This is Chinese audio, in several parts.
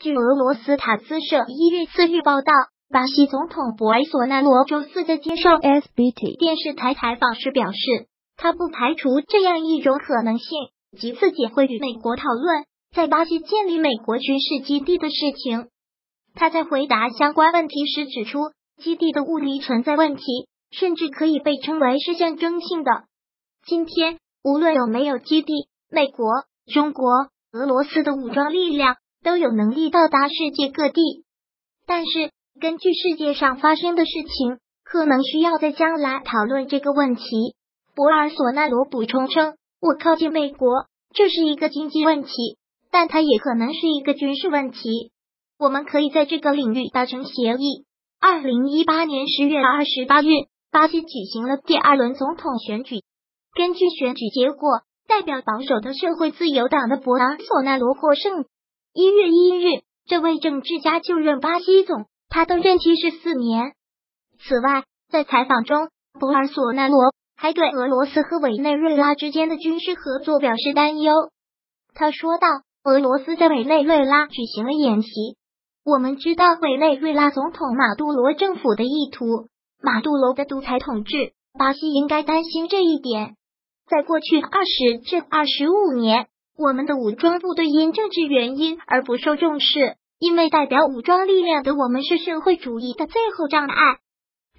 据俄罗斯塔斯社一月四日报道，巴西总统博尔索纳罗周四在接受 SBT 电视台采访时表示，他不排除这样一种可能性，即自己会与美国讨论在巴西建立美国军事基地的事情。他在回答相关问题时指出，基地的物理存在问题，甚至可以被称为是象征性的。今天，无论有没有基地，美国、中国、俄罗斯的武装力量都有能力到达世界各地。但是，根据世界上发生的事情，可能需要在将来讨论这个问题。博尔索纳罗补充称：“我靠近美国，这是一个经济问题，但它也可能是一个军事问题。”我们可以在这个领域达成协议。二零一八年十月二十八日，巴西举行了第二轮总统选举。根据选举结果，代表保守的社会自由党的博尔索纳罗获胜。一月一日，这位政治家就任巴西总，他的任期是四年。此外，在采访中，博尔索纳罗还对俄罗斯和委内瑞拉之间的军事合作表示担忧。他说道：“俄罗斯在委内瑞拉举行了演习。”我们知道委内瑞拉总统马杜罗政府的意图，马杜罗的独裁统治，巴西应该担心这一点。在过去二十至二十五年，我们的武装部队因政治原因而不受重视，因为代表武装力量的我们是社会主义的最后障碍。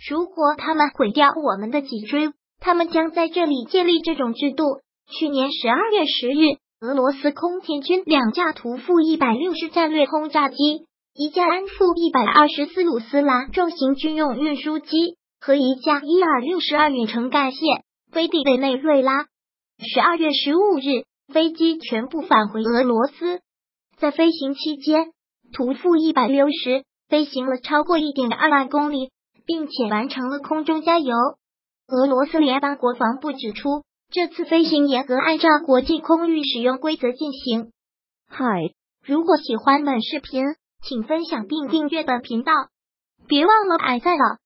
如果他们毁掉我们的脊椎，他们将在这里建立这种制度。去年十二月十日，俄罗斯空天军两架图负一百六十战略轰炸机。一架安负一百二十四鲁斯兰重型军用运输机和一架伊尔六十二远程干线飞抵委内瑞拉。十二月十五日，飞机全部返回俄罗斯。在飞行期间，图负一百六十飞行了超过一点二万公里，并且完成了空中加油。俄罗斯联邦国防部指出，这次飞行严格按照国际空域使用规则进行。嗨，如果喜欢本视频。请分享并订阅本频道，别忘了按赞了。